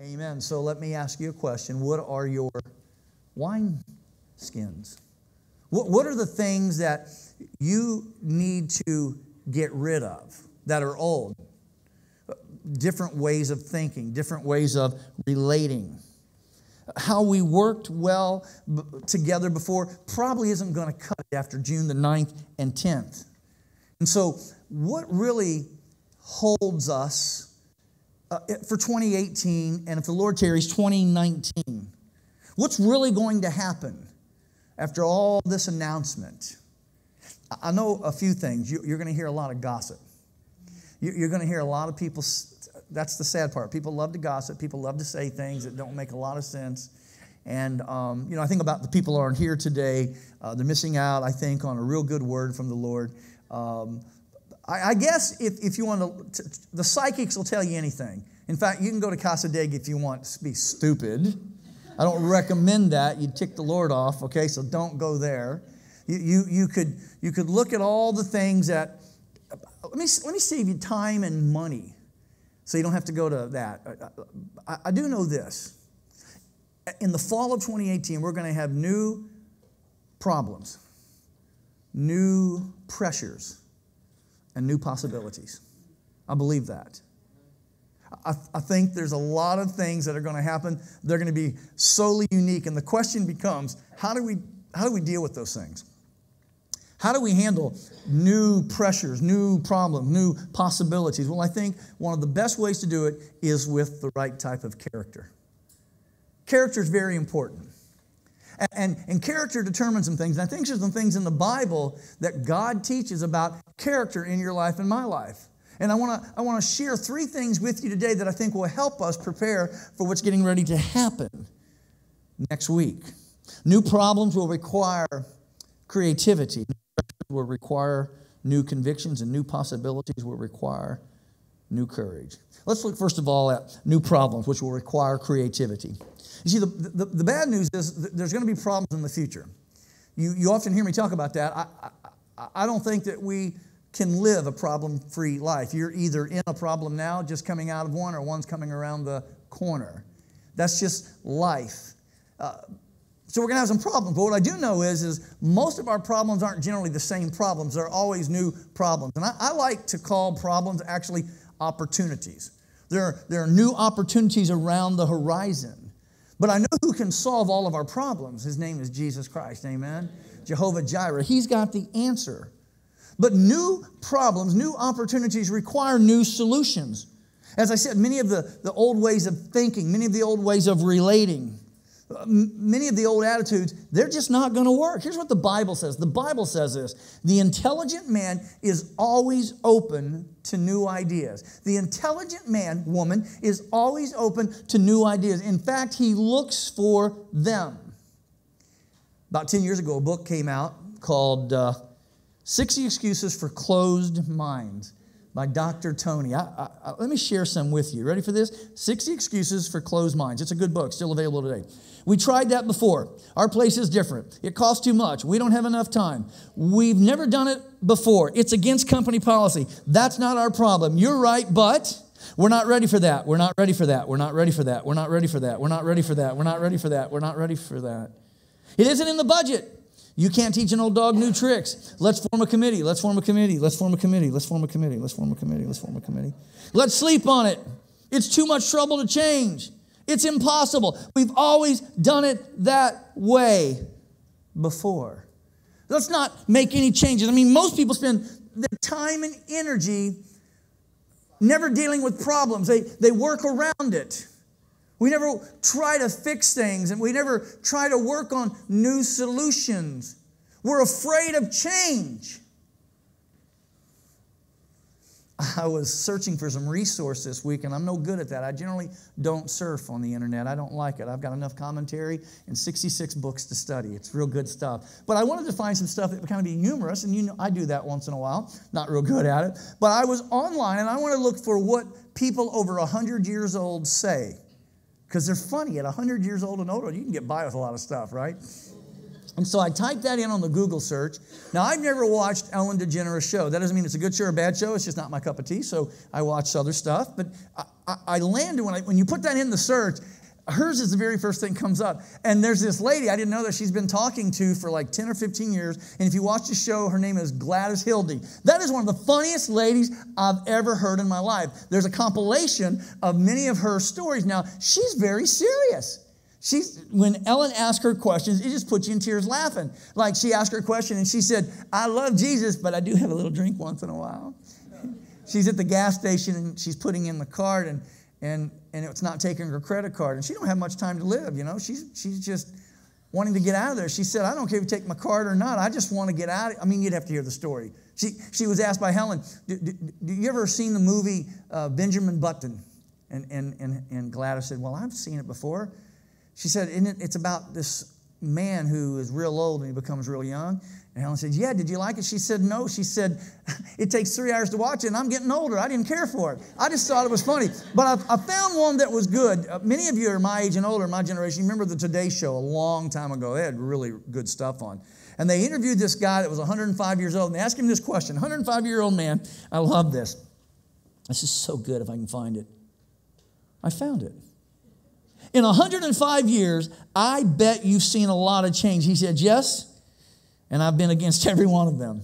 Amen. So let me ask you a question. What are your wine skins? What, what are the things that you need to get rid of that are old? Different ways of thinking, different ways of relating. How we worked well b- together before probably isn't going to cut it after June the 9th and 10th. And so, what really holds us uh, for 2018 and if the Lord tarries 2019? What's really going to happen after all this announcement? I know a few things. You're going to hear a lot of gossip. You're going to hear a lot of people. That's the sad part. People love to gossip. People love to say things that don't make a lot of sense. And, um, you know, I think about the people aren't here today. Uh, they're missing out, I think, on a real good word from the Lord. Um, I, I, guess if, if you want to, the psychics will tell you anything. In fact, you can go to Cassadaga if you want to be stupid. I don't recommend that. You'd tick the Lord off, okay? So don't go there. You, you, you, could, you could look at all the things that, let me, let me save you time and money so you don't have to go to that. I, I, I do know this. In the fall of 2018, we're going to have new problems, new pressures and new possibilities. I believe that. I, I think there's a lot of things that are going to happen. They're going to be solely unique. And the question becomes how do we, how do we deal with those things? How do we handle new pressures, new problems, new possibilities? Well, I think one of the best ways to do it is with the right type of character. Character is very important. And, and, character determines some things. And I think there's some things in the Bible that God teaches about character in your life and my life. And I want to I want to share three things with you today that I think will help us prepare for what's getting ready to happen next week. New problems will require creativity. Will require new convictions and new possibilities will require new courage. Let's look first of all at new problems, which will require creativity. You see, the, the, the bad news is there's going to be problems in the future. You, you often hear me talk about that. I, I, I don't think that we can live a problem free life. You're either in a problem now, just coming out of one, or one's coming around the corner. That's just life. Uh, so we're going to have some problems. But what I do know is, is most of our problems aren't generally the same problems. They're always new problems. And I, I like to call problems actually opportunities. There are, there are new opportunities around the horizon. But I know who can solve all of our problems. His name is Jesus Christ. Amen. Jehovah Jireh. He's got the answer. But new problems, new opportunities require new solutions. As I said, many of the, the old ways of thinking, many of the old ways of relating, many of the old attitudes, they're just not going to work. Here's what the Bible says the Bible says this The intelligent man is always open to new ideas. The intelligent man, woman, is always open to new ideas. In fact, he looks for them. About 10 years ago, a book came out called uh, 60 Excuses for Closed Minds by Dr. Tony. I, I, I, let me share some with you. Ready for this? 60 Excuses for Closed Minds. It's a good book, still available today. We tried that before. Our place is different. It costs too much. We don't have enough time. We've never done it before. It's against company policy. That's not our problem. You're right, but we're not ready for that. We're not ready for that. We're not ready for that. We're not ready for that. We're not ready for that. We're not ready for that. We're not ready for that. It isn't in the budget. You can't teach an old dog new tricks. Let's form a committee. Let's form a committee. Let's form a committee. Let's form a committee. Let's form a committee. Let's form a committee. Let's sleep on it. It's too much trouble to change. It's impossible. We've always done it that way before. Let's not make any changes. I mean, most people spend their time and energy never dealing with problems, they, they work around it. We never try to fix things and we never try to work on new solutions. We're afraid of change. I was searching for some resource this week, and I'm no good at that. I generally don't surf on the internet. I don't like it. I've got enough commentary and 66 books to study. It's real good stuff. But I wanted to find some stuff that would kind of be humorous, and you know I do that once in a while. Not real good at it. But I was online, and I want to look for what people over 100 years old say because they're funny. At 100 years old and older, you can get by with a lot of stuff, right? And so I typed that in on the Google search. Now, I've never watched Ellen DeGeneres' show. That doesn't mean it's a good show or a bad show. It's just not my cup of tea. So I watched other stuff. But I, I, I landed when, I, when you put that in the search, hers is the very first thing comes up. And there's this lady, I didn't know that she's been talking to for like 10 or 15 years. And if you watch the show, her name is Gladys Hildy. That is one of the funniest ladies I've ever heard in my life. There's a compilation of many of her stories. Now, she's very serious. She's, when Ellen asked her questions, it just puts you in tears laughing. Like she asked her question and she said, I love Jesus, but I do have a little drink once in a while. she's at the gas station and she's putting in the card and, and, and it's not taking her credit card. And she don't have much time to live, you know. She's, she's just wanting to get out of there. She said, I don't care if you take my card or not. I just want to get out. I mean, you'd have to hear the story. She, she was asked by Ellen, do, do, do you ever seen the movie uh, Benjamin Button? And, and, and, and Gladys said, well, I've seen it before. She said, it's about this man who is real old and he becomes real young. And Ellen said, Yeah, did you like it? She said, No. She said, It takes three hours to watch it, and I'm getting older. I didn't care for it. I just thought it was funny. But I, I found one that was good. Uh, many of you are my age and older, my generation. You remember the Today Show a long time ago? They had really good stuff on. And they interviewed this guy that was 105 years old, and they asked him this question 105 year old man. I love this. This is so good if I can find it. I found it. In 105 years, I bet you've seen a lot of change. He said, Yes, and I've been against every one of them.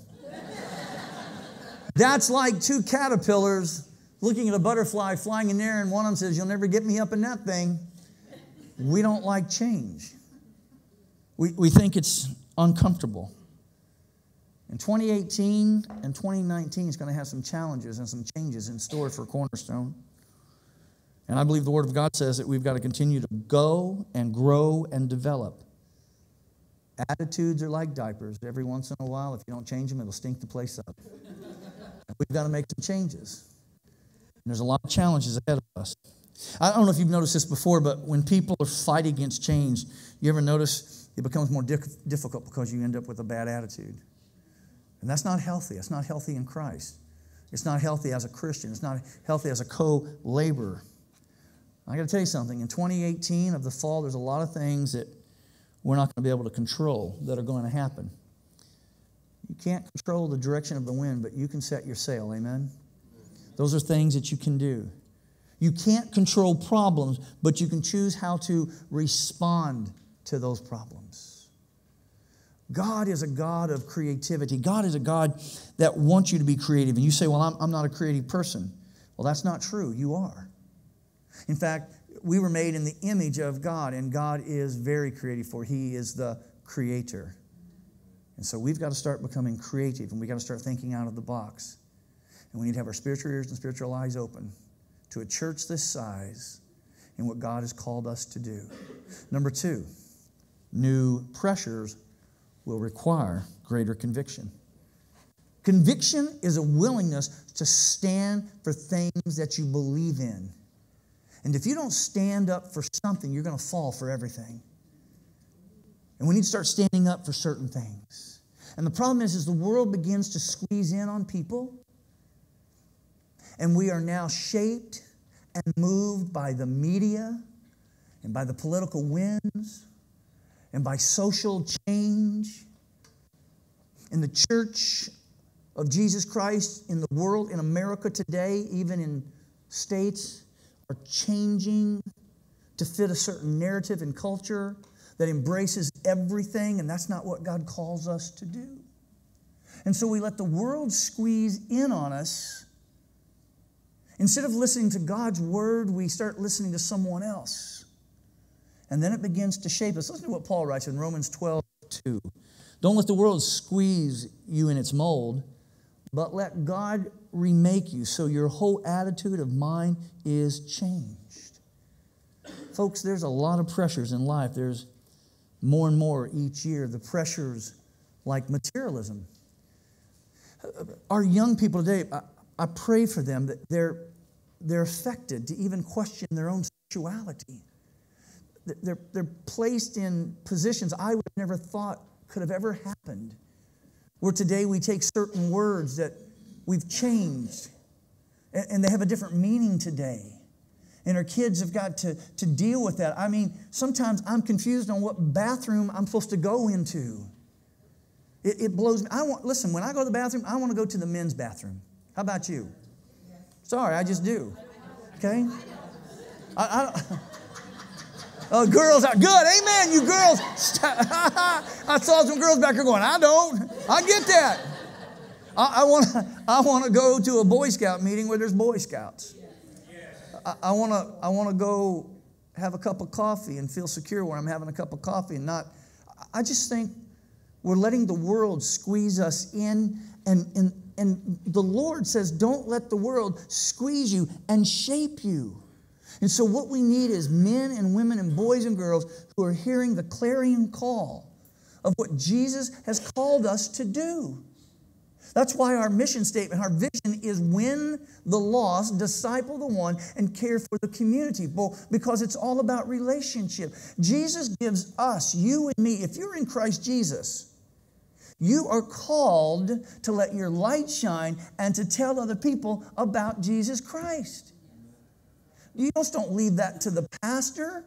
That's like two caterpillars looking at a butterfly flying in there, and one of them says, You'll never get me up in that thing. We don't like change. We, we think it's uncomfortable. In 2018 and 2019 is going to have some challenges and some changes in store for Cornerstone. And I believe the Word of God says that we've got to continue to go and grow and develop. Attitudes are like diapers. Every once in a while, if you don't change them, it'll stink the place up. we've got to make some changes. And there's a lot of challenges ahead of us. I don't know if you've noticed this before, but when people are fighting against change, you ever notice it becomes more difficult because you end up with a bad attitude? And that's not healthy. It's not healthy in Christ. It's not healthy as a Christian. It's not healthy as a co laborer. I got to tell you something. In 2018 of the fall, there's a lot of things that we're not going to be able to control that are going to happen. You can't control the direction of the wind, but you can set your sail. Amen? Those are things that you can do. You can't control problems, but you can choose how to respond to those problems. God is a God of creativity. God is a God that wants you to be creative. And you say, Well, I'm, I'm not a creative person. Well, that's not true. You are. In fact, we were made in the image of God, and God is very creative, for He is the creator. And so we've got to start becoming creative, and we've got to start thinking out of the box. And we need to have our spiritual ears and spiritual eyes open to a church this size and what God has called us to do. Number two, new pressures will require greater conviction. Conviction is a willingness to stand for things that you believe in and if you don't stand up for something, you're going to fall for everything. And we need to start standing up for certain things. And the problem is, is the world begins to squeeze in on people. And we are now shaped and moved by the media and by the political winds and by social change. In the church of Jesus Christ, in the world, in America today, even in states, are changing to fit a certain narrative and culture that embraces everything, and that's not what God calls us to do. And so we let the world squeeze in on us. Instead of listening to God's word, we start listening to someone else. And then it begins to shape us. Listen to what Paul writes in Romans 12, 2. Don't let the world squeeze you in its mold, but let God remake you so your whole attitude of mind is changed. Folks, there's a lot of pressures in life. There's more and more each year. The pressures like materialism. Our young people today, I, I pray for them that they're, they're affected to even question their own sexuality. They're, they're placed in positions I would have never thought could have ever happened. Where today we take certain words that We've changed, and they have a different meaning today. and our kids have got to, to deal with that. I mean, sometimes I'm confused on what bathroom I'm supposed to go into. It, it blows me. I want, listen, when I go to the bathroom, I want to go to the men's bathroom. How about you? Sorry, I just do. Okay? I, I, uh, girls are good. Amen, you girls. I saw some girls back there going, I don't. I get that. I, I want to I wanna go to a Boy Scout meeting where there's Boy Scouts. I, want to I wanna go have a cup of coffee and feel secure where I'm having a cup of coffee and not. I just think we're letting the world squeeze us in, and, and, and the Lord says, don't let the world squeeze you and shape you. And so, what we need is men and women and boys and girls who are hearing the clarion call of what Jesus has called us to do. That's why our mission statement, our vision is win the lost, disciple the one, and care for the community. Because it's all about relationship. Jesus gives us, you and me, if you're in Christ Jesus, you are called to let your light shine and to tell other people about Jesus Christ. You just don't leave that to the pastor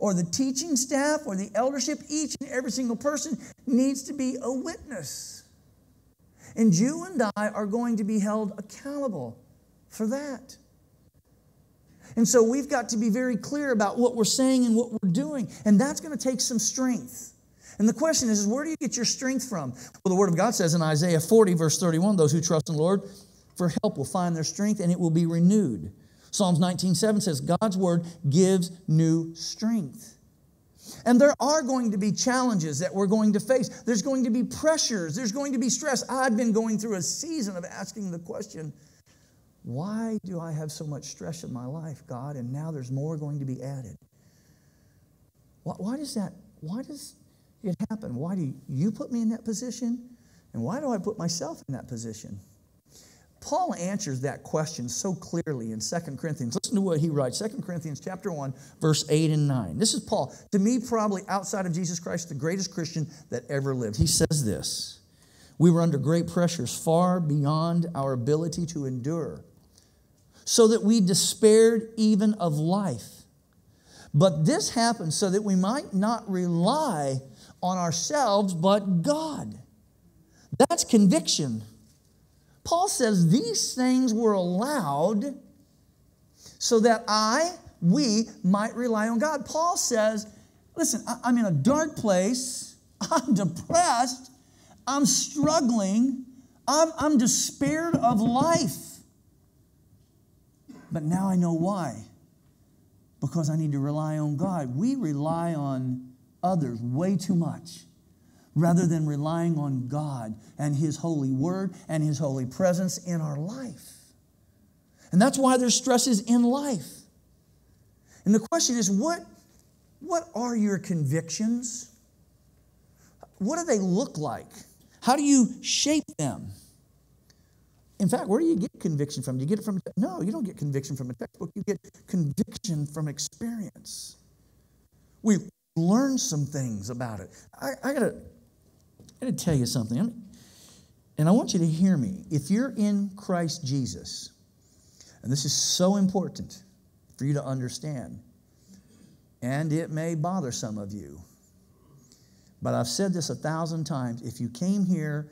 or the teaching staff or the eldership. Each and every single person needs to be a witness. And you and I are going to be held accountable for that. And so we've got to be very clear about what we're saying and what we're doing. And that's going to take some strength. And the question is, is where do you get your strength from? Well, the Word of God says in Isaiah 40, verse 31, those who trust in the Lord for help will find their strength and it will be renewed. Psalms 19, 7 says, God's Word gives new strength. And there are going to be challenges that we're going to face. There's going to be pressures. There's going to be stress. I've been going through a season of asking the question, why do I have so much stress in my life, God? And now there's more going to be added. Why, why does that, why does it happen? Why do you put me in that position? And why do I put myself in that position? Paul answers that question so clearly in 2 Corinthians. Listen to what he writes 2 Corinthians chapter 1, verse 8 and 9. This is Paul, to me, probably outside of Jesus Christ, the greatest Christian that ever lived. He says this We were under great pressures, far beyond our ability to endure, so that we despaired even of life. But this happened so that we might not rely on ourselves, but God. That's conviction. Paul says these things were allowed so that I, we might rely on God. Paul says, listen, I'm in a dark place, I'm depressed, I'm struggling, I'm, I'm despaired of life. But now I know why. Because I need to rely on God. We rely on others way too much rather than relying on God and His holy word and His holy presence in our life. And that's why there's stresses in life. And the question is what, what are your convictions? What do they look like? How do you shape them? In fact, where do you get conviction from? Do you get it from? No, you don't get conviction from a textbook. You get conviction from experience. We learn some things about it. I, I gotta I got to tell you something. and I want you to hear me. If you're in Christ Jesus, and this is so important for you to understand, and it may bother some of you, but I've said this a thousand times. If you came here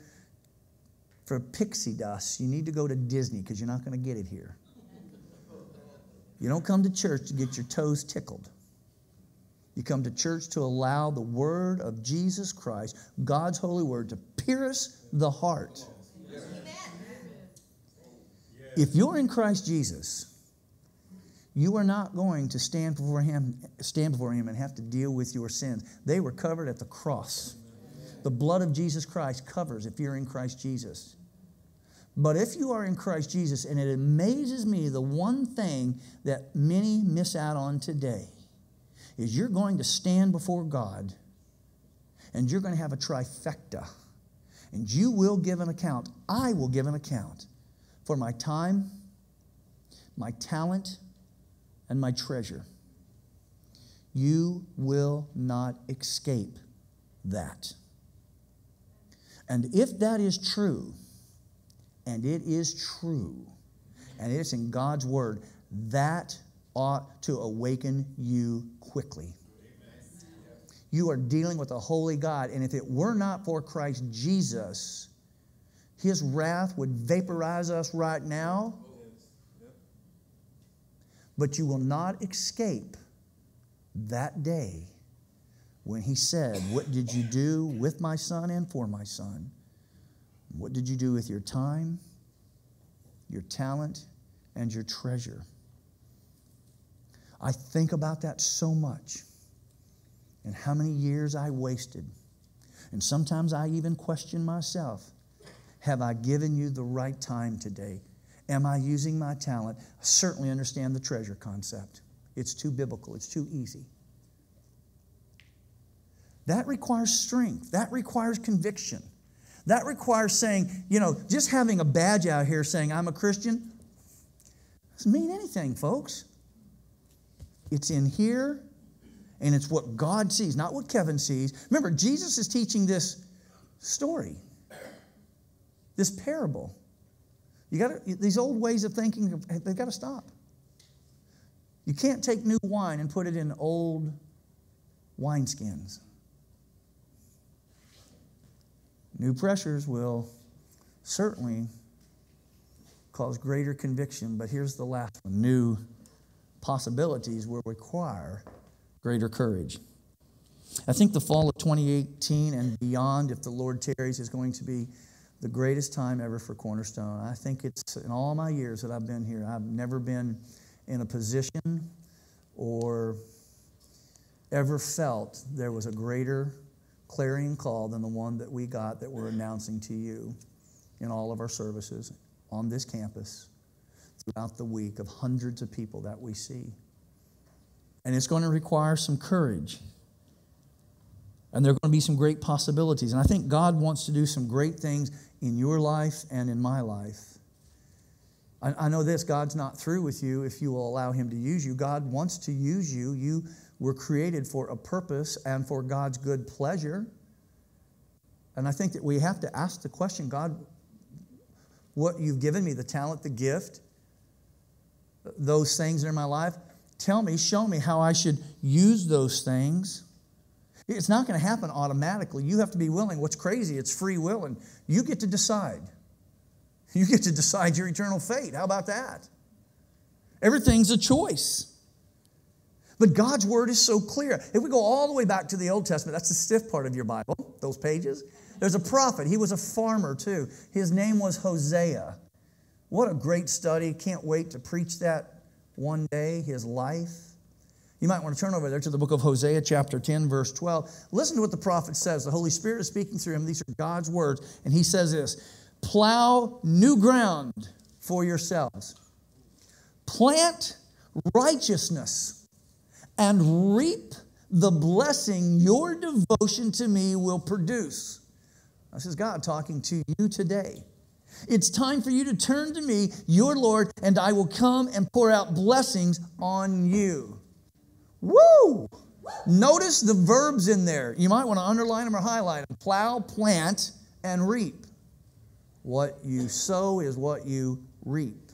for pixie dust, you need to go to Disney because you're not going to get it here. You don't come to church to get your toes tickled. You come to church to allow the word of Jesus Christ, God's holy word, to pierce the heart. If you're in Christ Jesus, you are not going to stand before him, stand before him and have to deal with your sins. They were covered at the cross. The blood of Jesus Christ covers if you're in Christ Jesus. But if you are in Christ Jesus, and it amazes me the one thing that many miss out on today is you're going to stand before God and you're going to have a trifecta. And you will give an account. I will give an account for my time, my talent, and my treasure. You will not escape that. And if that is true, and it is true, and it's in God's word, that ought to awaken you quickly. You are dealing with a holy God, and if it were not for Christ Jesus, his wrath would vaporize us right now. But you will not escape that day when he said, What did you do with my son and for my son? What did you do with your time, your talent, and your treasure? I think about that so much and how many years I wasted. And sometimes I even question myself Have I given you the right time today? Am I using my talent? I certainly understand the treasure concept. It's too biblical, it's too easy. That requires strength, that requires conviction. That requires saying, you know, just having a badge out here saying, I'm a Christian, doesn't mean anything, folks. It's in here, and it's what God sees, not what Kevin sees. Remember, Jesus is teaching this story, this parable. You got these old ways of thinking, they've got to stop. You can't take new wine and put it in old wineskins. New pressures will certainly cause greater conviction, but here's the last one new possibilities will require greater courage. I think the fall of 2018 and beyond, if the Lord tarries, is going to be the greatest time ever for Cornerstone. I think it's in all my years that I've been here, I've never been in a position or ever felt there was a greater clarion call than the one that we got that we're announcing to you in all of our services on this campus throughout the week of hundreds of people that we see. And it's going to require some courage. And there are going to be some great possibilities. And I think God wants to do some great things in your life and in my life. I, I know this God's not through with you if you will allow Him to use you. God wants to use you. You were created for a purpose and for God's good pleasure. And I think that we have to ask the question God, what you've given me, the talent, the gift, those things in my life, tell me, show me how I should use those things. It's not going to happen automatically. You have to be willing. What's crazy? It's free will, and you get to decide. You get to decide your eternal fate. How about that? Everything's a choice. But God's word is so clear. If we go all the way back to the Old Testament, that's the stiff part of your Bible, those pages. There's a prophet. He was a farmer too. His name was Hosea. What a great study. Can't wait to preach that one day, his life. You might want to turn over there to the book of Hosea, chapter 10, verse 12. Listen to what the prophet says. The Holy Spirit is speaking through him. These are God's words. And he says this Plow new ground for yourselves, plant righteousness, and reap the blessing your devotion to me will produce. This is God talking to you today. It's time for you to turn to me, your Lord, and I will come and pour out blessings on you. Woo! Notice the verbs in there. You might want to underline them or highlight them plow, plant, and reap. What you sow is what you reap.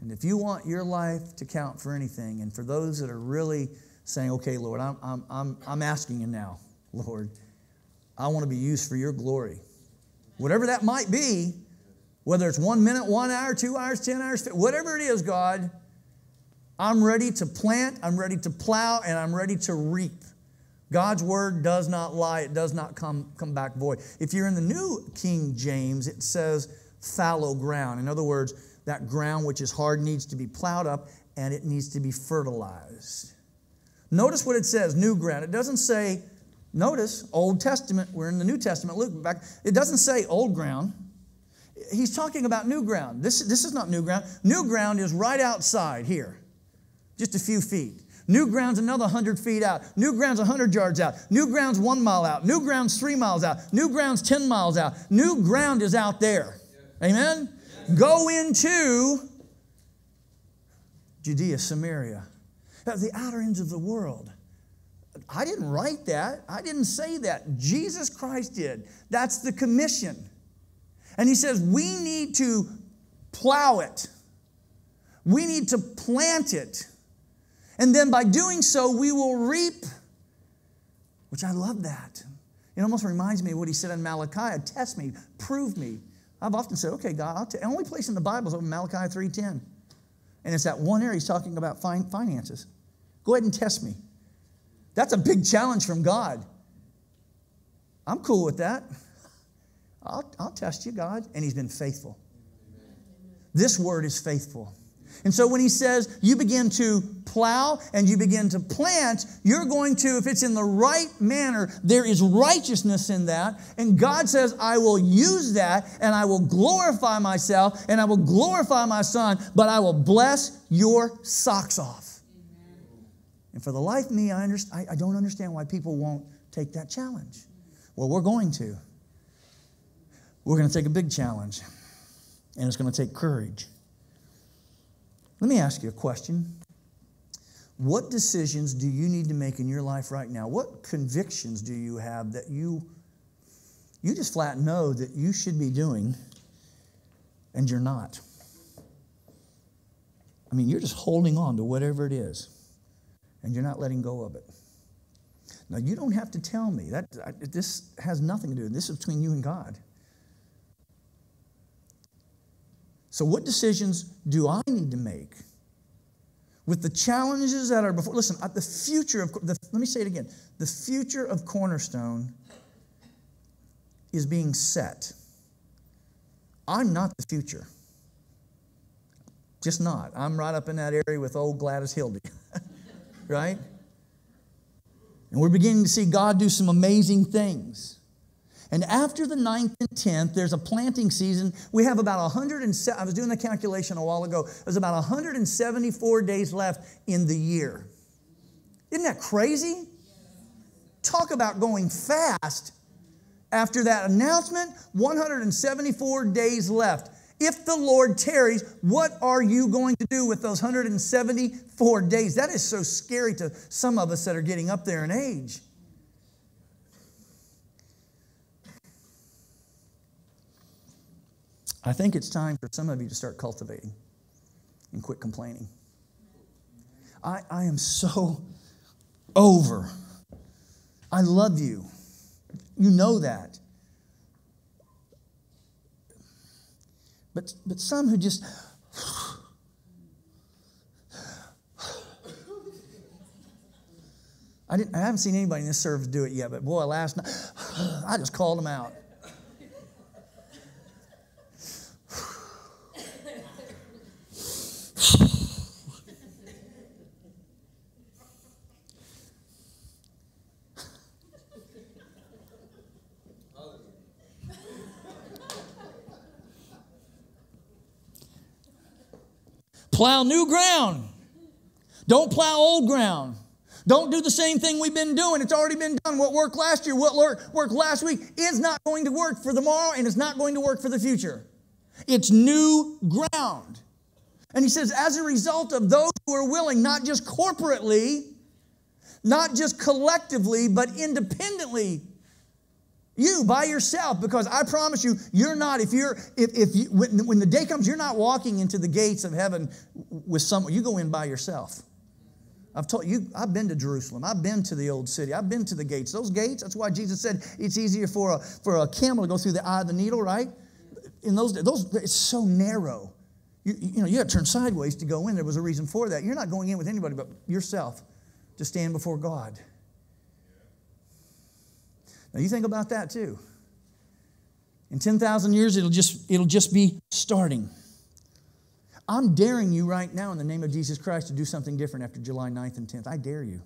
And if you want your life to count for anything, and for those that are really saying, okay, Lord, I'm, I'm, I'm, I'm asking you now, Lord, I want to be used for your glory. Whatever that might be, whether it's one minute, one hour, two hours, 10 hours, whatever it is, God, I'm ready to plant, I'm ready to plow, and I'm ready to reap. God's word does not lie, it does not come, come back void. If you're in the New King James, it says fallow ground. In other words, that ground which is hard needs to be plowed up and it needs to be fertilized. Notice what it says new ground. It doesn't say, notice, Old Testament, we're in the New Testament, Luke back. It doesn't say old ground he's talking about new ground. This, this is not new ground. New ground is right outside here, just a few feet. New ground's another 100 feet out. New ground's 100 yards out. New ground's one mile out. New ground's three miles out. New ground's 10 miles out. New ground is out there. Amen? Go into Judea, Samaria, the outer ends of the world. I didn't write that. I didn't say that. Jesus Christ did. That's the commission. And he says, we need to plow it. We need to plant it. And then by doing so, we will reap, which I love that. It almost reminds me of what he said in Malachi test me, prove me. I've often said, okay, God, I'll t-. the only place in the Bible is over Malachi 3.10. And it's that one area he's talking about finances. Go ahead and test me. That's a big challenge from God. I'm cool with that. I'll, I'll test you, God. And he's been faithful. This word is faithful. And so when he says you begin to plow and you begin to plant, you're going to, if it's in the right manner, there is righteousness in that. And God says, I will use that and I will glorify myself and I will glorify my son, but I will bless your socks off. And for the life of me, I, I, I don't understand why people won't take that challenge. Well, we're going to. We're going to take a big challenge, and it's going to take courage. Let me ask you a question. What decisions do you need to make in your life right now? What convictions do you have that you you just flat know that you should be doing and you're not? I mean, you're just holding on to whatever it is and you're not letting go of it. Now, you don't have to tell me. That this has nothing to do. With this is between you and God. So, what decisions do I need to make with the challenges that are before? Listen, uh, the future of, the, let me say it again the future of Cornerstone is being set. I'm not the future. Just not. I'm right up in that area with old Gladys Hildy, right? And we're beginning to see God do some amazing things. And after the 9th and 10th, there's a planting season. We have about 107, I was doing the calculation a while ago. There's about 174 days left in the year. Isn't that crazy? Talk about going fast. After that announcement, 174 days left. If the Lord tarries, what are you going to do with those 174 days? That is so scary to some of us that are getting up there in age. I think it's time for some of you to start cultivating and quit complaining. I, I am so over. I love you. You know that. But, but some who just. I, didn't, I haven't seen anybody in this service do it yet, but boy, last night, I just called them out. Plow new ground. Don't plow old ground. Don't do the same thing we've been doing. It's already been done. What worked last year, what worked last week is not going to work for tomorrow and it's not going to work for the future. It's new ground. And he says, as a result of those who are willing, not just corporately, not just collectively, but independently you by yourself, because I promise you, you're not, if you're, if, if you, when, when the day comes, you're not walking into the gates of heaven with someone, you go in by yourself. I've told you, I've been to Jerusalem. I've been to the old city. I've been to the gates. Those gates, that's why Jesus said it's easier for a, for a camel to go through the eye of the needle, right? In those, those it's so narrow. You, you know, you got to turn sideways to go in. There was a reason for that. You're not going in with anybody but yourself to stand before God. Now you think about that too. In 10,000 years, it'll just, it'll just be starting. I'm daring you right now in the name of Jesus Christ to do something different after July 9th and 10th. I dare you.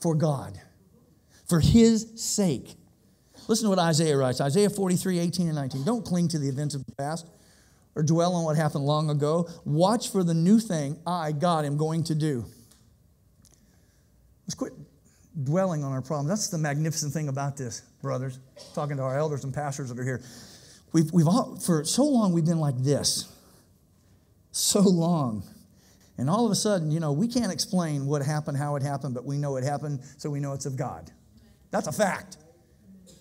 For God. For His sake. Listen to what Isaiah writes Isaiah 43, 18 and 19. Don't cling to the events of the past or dwell on what happened long ago. Watch for the new thing I, God, am going to do. Let's quit dwelling on our problems. That's the magnificent thing about this, brothers. Talking to our elders and pastors that are here. We've, we've all, for so long, we've been like this. So long. And all of a sudden, you know, we can't explain what happened, how it happened, but we know it happened, so we know it's of God. That's a fact.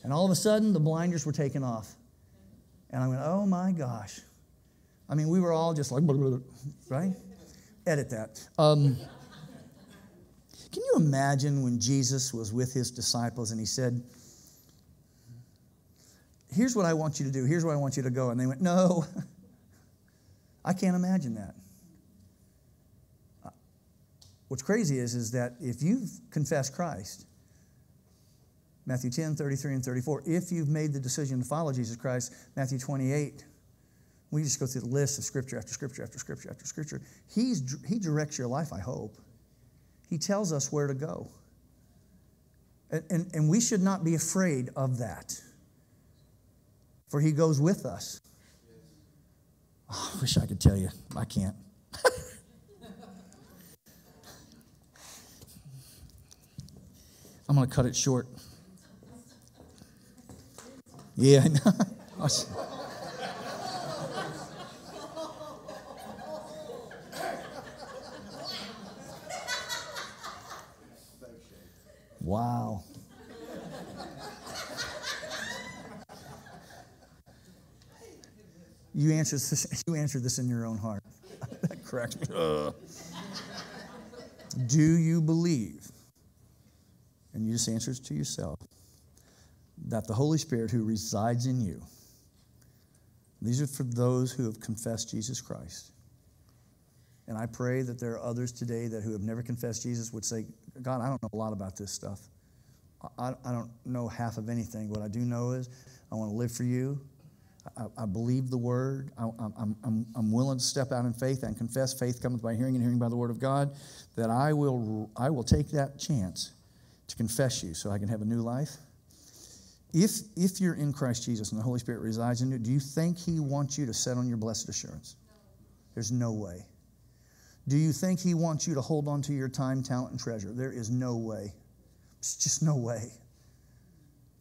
And all of a sudden, the blinders were taken off. And I went, oh my gosh. I mean, we were all just like, right? edit that. Um, can you imagine when Jesus was with his disciples and he said, Here's what I want you to do, here's where I want you to go. And they went, No, I can't imagine that. What's crazy is, is that if you've confessed Christ, Matthew 10, 33 and 34, if you've made the decision to follow Jesus Christ, Matthew 28, we just go through the list of scripture after scripture after scripture after scripture. He's, he directs your life, I hope. He tells us where to go. And, and, and we should not be afraid of that, for He goes with us. Oh, I wish I could tell you. I can't. I'm going to cut it short. Yeah, I know. Wow. You answered this, you answered this in your own heart. that cracks me. Ugh. Do you believe? And you just answer to yourself that the Holy Spirit who resides in you, these are for those who have confessed Jesus Christ. And I pray that there are others today that who have never confessed Jesus would say, God, I don't a lot about this stuff. I, I don't know half of anything. What I do know is I want to live for you. I, I believe the word. I, am I'm, I'm willing to step out in faith and confess. Faith comes by hearing and hearing by the word of God. That I will, I will take that chance to confess you so I can have a new life. If, if you're in Christ Jesus and the Holy Spirit resides in you, do you think He wants you to set on your blessed assurance? There's no way. Do you think He wants you to hold on to your time, talent, and treasure? There is no way. It's just no way.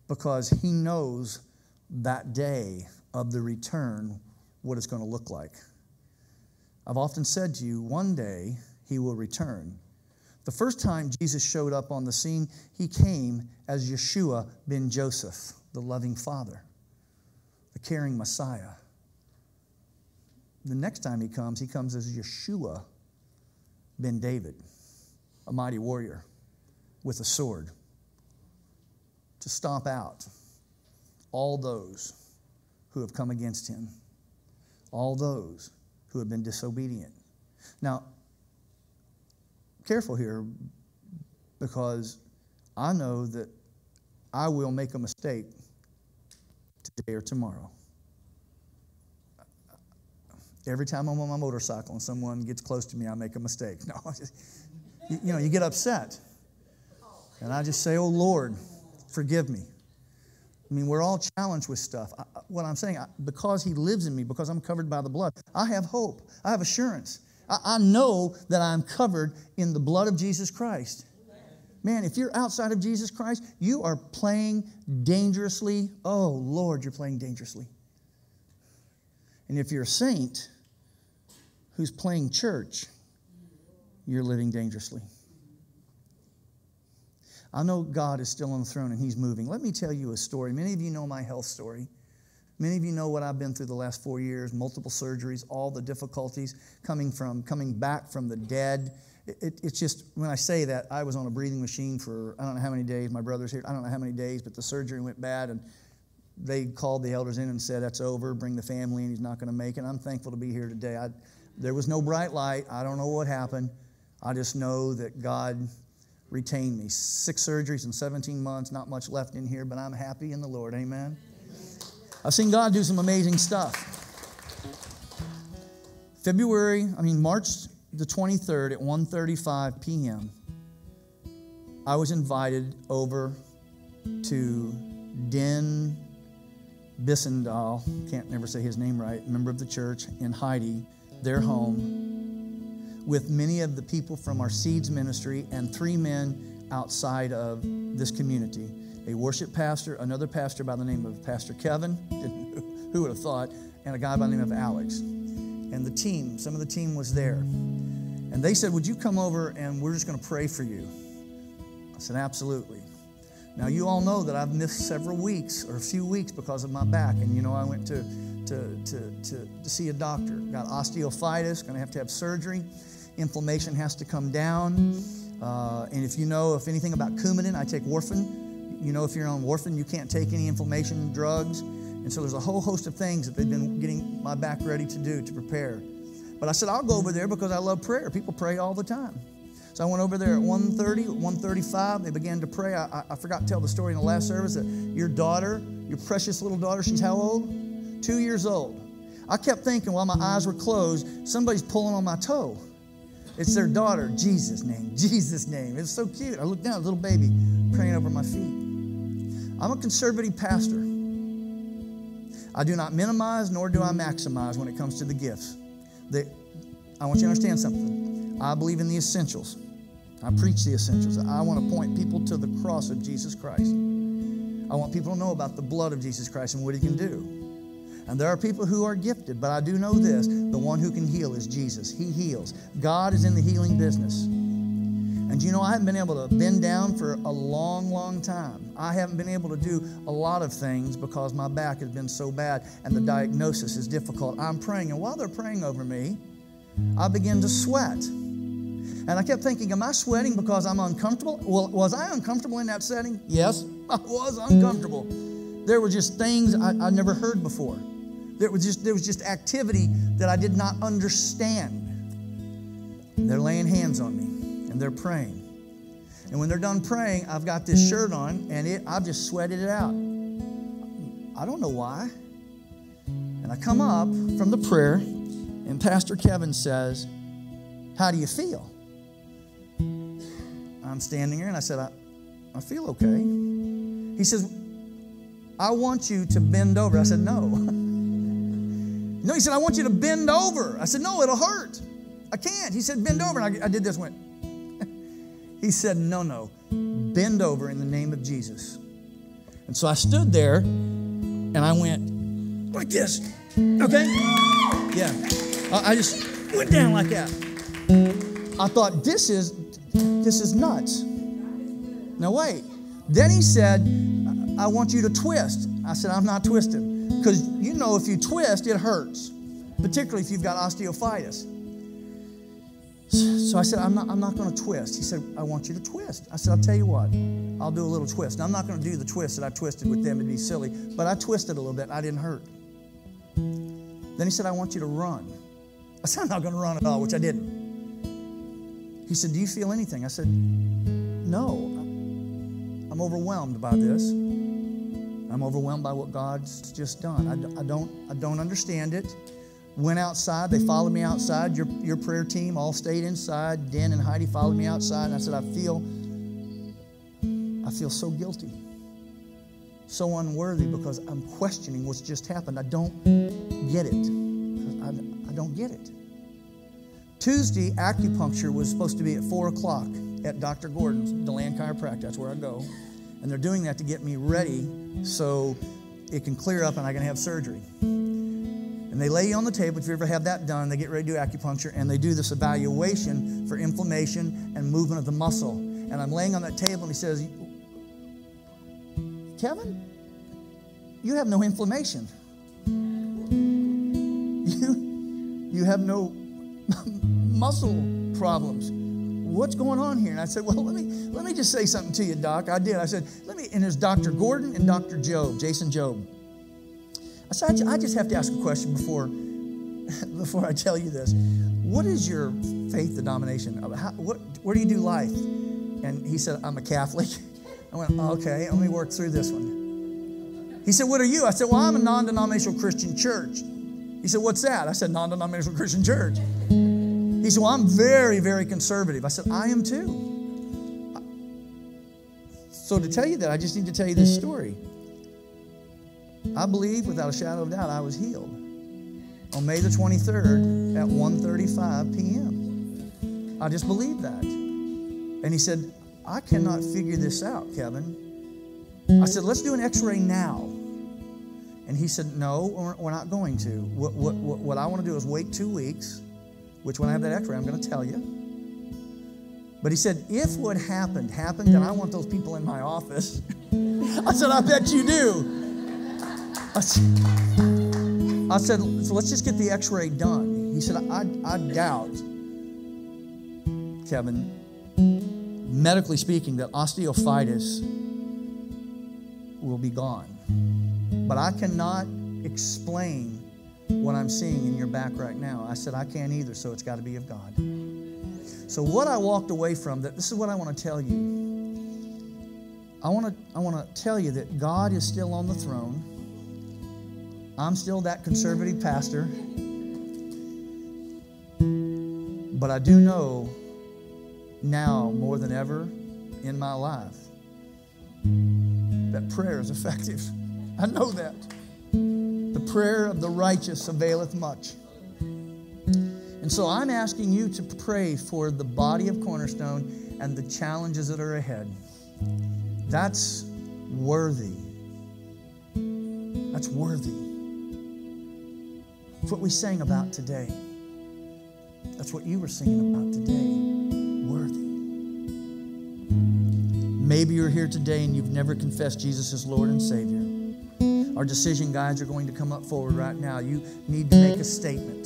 Because He knows that day of the return what it's going to look like. I've often said to you, one day He will return. The first time Jesus showed up on the scene, He came as Yeshua ben Joseph, the loving Father, the caring Messiah. The next time He comes, He comes as Yeshua ben David, a mighty warrior with a sword, to stomp out all those who have come against him, all those who have been disobedient. Now, careful here because I know that I will make a mistake today or tomorrow. Every time I'm on my motorcycle and someone gets close to me, I make a mistake. No, you, you know, you get upset. And I just say, Oh Lord, forgive me. I mean, we're all challenged with stuff. I, what I'm saying, I, because He lives in me, because I'm covered by the blood, I have hope. I have assurance. I, I know that I'm covered in the blood of Jesus Christ. Man, if you're outside of Jesus Christ, you are playing dangerously. Oh, Lord, you're playing dangerously. And if you're a saint who's playing church, you're living dangerously. I know God is still on the throne and He's moving. Let me tell you a story. Many of you know my health story. Many of you know what I've been through the last four years multiple surgeries, all the difficulties coming from coming back from the dead. It, it, it's just, when I say that, I was on a breathing machine for I don't know how many days. My brother's here, I don't know how many days, but the surgery went bad. And they called the elders in and said, That's over, bring the family in, he's not going to make it. I'm thankful to be here today. I, there was no bright light. I don't know what happened. I just know that God retained me. Six surgeries in 17 months, not much left in here, but I'm happy in the Lord. Amen. I've seen God do some amazing stuff. February, I mean March the 23rd at 1:35 p.m. I was invited over to Den Bissendahl, can't never say his name right, member of the church, in Heidi, their home, with many of the people from our Seeds ministry and three men outside of this community a worship pastor, another pastor by the name of Pastor Kevin, who would have thought, and a guy by the name of Alex. And the team, some of the team was there. And they said, Would you come over and we're just going to pray for you? I said, Absolutely. Now, you all know that I've missed several weeks or a few weeks because of my back. And, you know, I went to, to, to, to, to see a doctor, got osteophytes, going to have to have surgery. inflammation has to come down. Uh, and if you know if anything about Coumadin, I take warfarin. You know if you're on warfarin, you can't take any inflammation drugs. And so there's a whole host of things that they've been getting my back ready to do to prepare. But I said, I'll go over there because I love prayer. People pray all the time. So I went over there at 1.30, 1.35. They began to pray. I, I, forgot to tell the story in the last service that your daughter, your precious little daughter, she's how old? Two years old. I kept thinking while my eyes were closed, somebody's pulling on my toe. It's their daughter, Jesus' name, Jesus' name. It's so cute. I looked down, a little baby praying over my feet. I'm a conservative pastor. I do not minimize nor do I maximize when it comes to the gifts. The, I want you to understand something. I believe in the essentials. I preach the essentials. I want to point people to the cross of Jesus Christ. I want people to know about the blood of Jesus Christ and what he can do. And there are people who are gifted, but I do know this the one who can heal is Jesus. He heals. God is in the healing business. And you know, I haven't been able to bend down for a long, long time. I haven't been able to do a lot of things because my back has been so bad and the diagnosis is difficult. I'm praying, and while they're praying over me, I begin to sweat. And I kept thinking, am I sweating because I'm uncomfortable? Well, was I uncomfortable in that setting? Yes, I was uncomfortable. There were just things I, I never heard before. There was just there was just activity that I did not understand. They're laying hands on me and they're praying. And when they're done praying, I've got this shirt on and it I've just sweated it out. I don't know why. And I come up from the prayer and Pastor Kevin says, How do you feel? I'm standing here and I said, I, I feel okay. He says, I want you to bend over. I said, No. No, he said, I want you to bend over. I said, No, it'll hurt. I can't. He said, Bend over. And I, I did this, went. he said, No, no. Bend over in the name of Jesus. And so I stood there and I went like this. Okay? Yeah. I, I just went down like that. I thought, this is this is nuts. Now wait. Then he said, I want you to twist. I said, I'm not twisting. Because you know, if you twist, it hurts, particularly if you've got osteophytes. So I said, I'm not, I'm not going to twist. He said, I want you to twist. I said, I'll tell you what, I'll do a little twist. Now, I'm not going to do the twist that I twisted with them, it'd be silly, but I twisted a little bit I didn't hurt. Then he said, I want you to run. I said, I'm not going to run at all, which I didn't. He said, Do you feel anything? I said, No. I'm overwhelmed by this. I'm overwhelmed by what God's just done. I, I, don't, I don't understand it. Went outside. They followed me outside. Your, your prayer team all stayed inside. Dan and Heidi followed me outside. And I said, I feel, I feel so guilty, so unworthy because I'm questioning what's just happened. I don't get it. I, I don't get it. Tuesday, acupuncture was supposed to be at 4 o'clock at Dr. Gordon's, DeLand Chiropractic. That's where I go. And they're doing that to get me ready so it can clear up and I can have surgery. And they lay you on the table. If you ever have that done, they get ready to do acupuncture and they do this evaluation for inflammation and movement of the muscle. And I'm laying on that table and he says, Kevin, you have no inflammation. You, you have no muscle problems what's going on here? And I said, well, let me, let me just say something to you, Doc. I did. I said, let me, and there's Dr. Gordon and Dr. Job, Jason Job. I said, I just have to ask a question before, before I tell you this. What is your faith the denomination? How, what, where do you do life? And he said, I'm a Catholic. I went, okay, let me work through this one. He said, what are you? I said, well, I'm a non-denominational Christian church. He said, what's that? I said, non-denominational Christian church. He said, Well, I'm very, very conservative. I said, I am too. So, to tell you that, I just need to tell you this story. I believe without a shadow of doubt I was healed on May the 23rd at 1:35 p.m. I just believe that. And he said, I cannot figure this out, Kevin. I said, let's do an x-ray now. And he said, no, we're not going to. What, what, what I want to do is wait two weeks which when I have that x ray, I'm going to tell you. But he said, if what happened happened, then I want those people in my office. I said, I bet you do. I said, I said so let's just get the x ray done. He said, I, I doubt Kevin, medically speaking, that osteophytes will be gone. But I cannot explain what I'm seeing in your back right now. I said, I can't either, so it's got to be of God. So, what I walked away from, that this is what I want to tell you. I want to, I want to tell you that God is still on the throne. I'm still that conservative pastor. But I do know now more than ever in my life that prayer is effective. I know that. The prayer of the righteous availeth much. And so I'm asking you to pray for the body of Cornerstone and the challenges that are ahead. That's worthy. That's worthy. It's what we sang about today. That's what you were singing about today. Worthy. Maybe you're here today and you've never confessed Jesus as Lord and Savior. Our decision guides are going to come up forward right now. You need to make a statement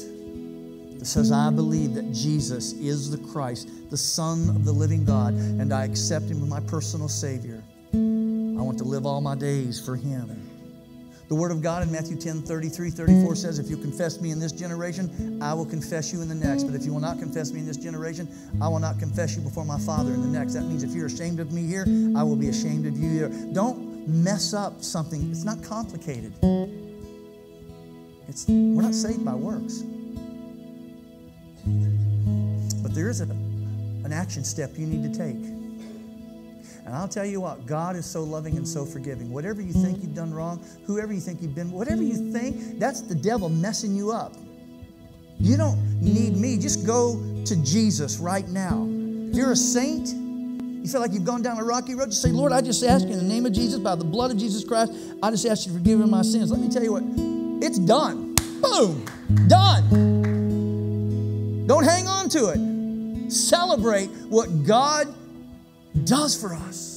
that says, I believe that Jesus is the Christ, the Son of the living God, and I accept Him as my personal Savior. I want to live all my days for Him. The Word of God in Matthew 10 33, 34 says, If you confess me in this generation, I will confess you in the next. But if you will not confess me in this generation, I will not confess you before my Father in the next. That means if you're ashamed of me here, I will be ashamed of you here. Don't mess up something. It's not complicated. It's, we're not saved by works. But there is a, an action step you need to take. And I'll tell you what, God is so loving and so forgiving. Whatever you think you've done wrong, whoever you think you've been, whatever you think, that's the devil messing you up. You don't need me. Just go to Jesus right now. If you're a saint, you feel like you've gone down a rocky road, just say, Lord, I just ask you in the name of Jesus, by the blood of Jesus Christ, I just ask you to forgive my sins. Let me tell you what, it's done. Boom, done. Don't hang on to it. Celebrate what God does for us.